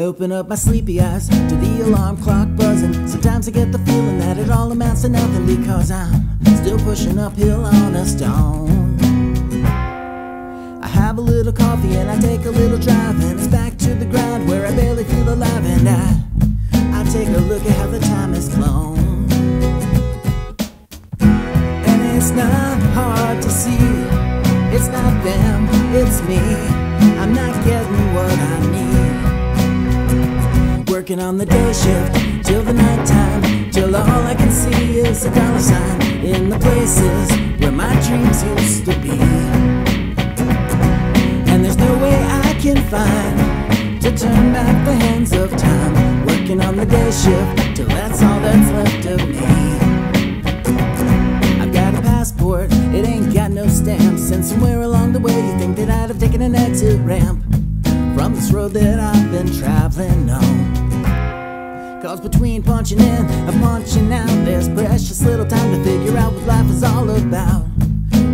open up my sleepy eyes to the alarm clock buzzing. Sometimes I get the feeling that it all amounts to nothing because I'm still pushing uphill on a stone. I have a little coffee and I take a little drive and it's back to the ground where I barely feel alive and I I take a look at how the time has flown. And it's not hard to see. It's not them, it's me. Working on the day shift till the night time, till all I can see is a dollar sign in the places where my dreams used to be. And there's no way I can find to turn back the hands of time. Working on the day shift till that's all that's left of me. I've got a passport, it ain't got no stamps. And somewhere along the way, you think that I'd have taken an exit ramp this road that I've been traveling on. Cause between punching in and punching out, there's precious little time to figure out what life is all about.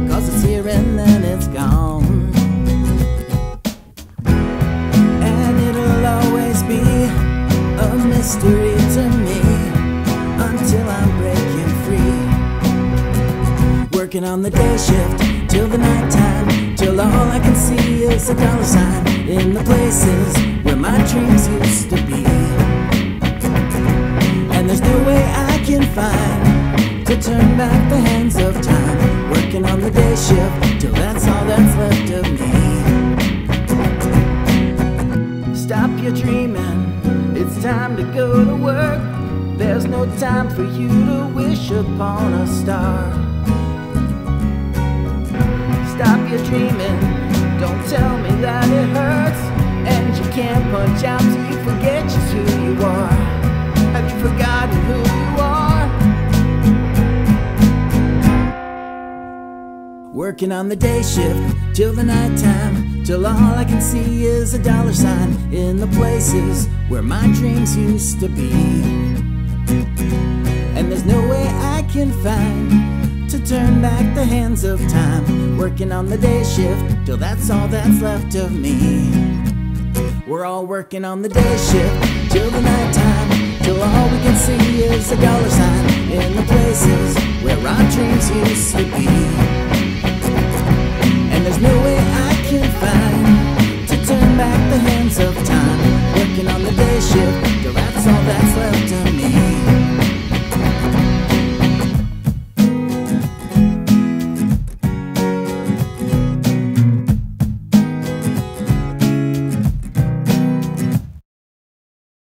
Cause it's here and then it's gone. And it'll always be a mystery to me until I'm breaking free. Working on the day shift till the nighttime, till all I can see is a dollar sign in the places where my dreams used to be. And there's no way I can find to turn back the hands of time. Working on the day shift till that's all that's left of me. Stop your dreaming, it's time to go to work. There's no time for you to wish upon a star. Stop your dreaming, Have you forgotten who you are? Working on the day shift till the nighttime, till all I can see is a dollar sign in the places where my dreams used to be. And there's no way I can find to turn back the hands of time. Working on the day shift till that's all that's left of me. We're all working on the day shift till the night time, till all we can see is a dollar sign in the places where our dreams used to be.